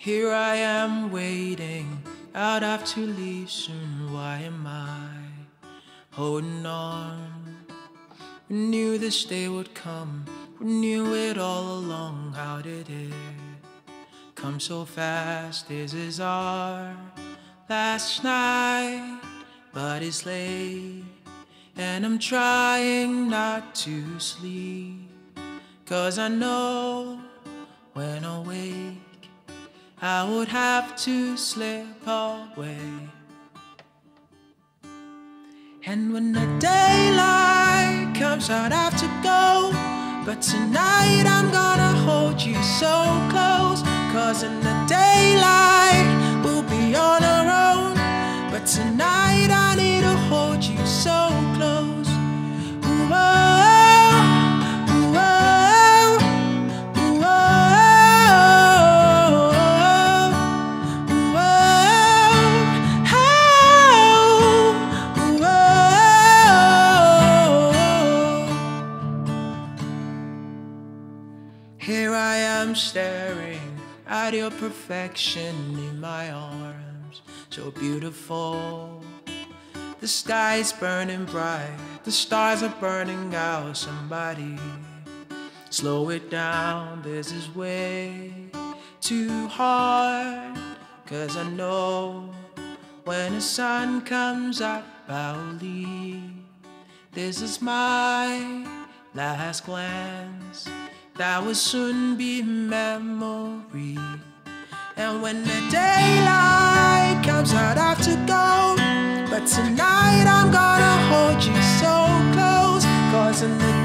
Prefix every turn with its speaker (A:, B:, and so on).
A: Here I am waiting, I'd have to leave soon. Why am I holding on? We knew this day would come, we knew it all along. How did it come so fast? This is our last night, but it's late, and I'm trying not to sleep. Cause I know when I wake, I would have to slip away. And when the daylight comes, I'd have to go. But tonight I'm gonna hold you so close. Cause in the daylight, we'll be on our own. But tonight I need to hold you so Here I am staring at your perfection in my arms, so beautiful. The sky's burning bright, the stars are burning out. Somebody slow it down, this is way too hard. Cause I know when the sun comes up, I'll leave. This is my last glance, that will soon be memory. And when the daylight comes, I'd have to go. But tonight I'm gonna hold you so close. Cause in the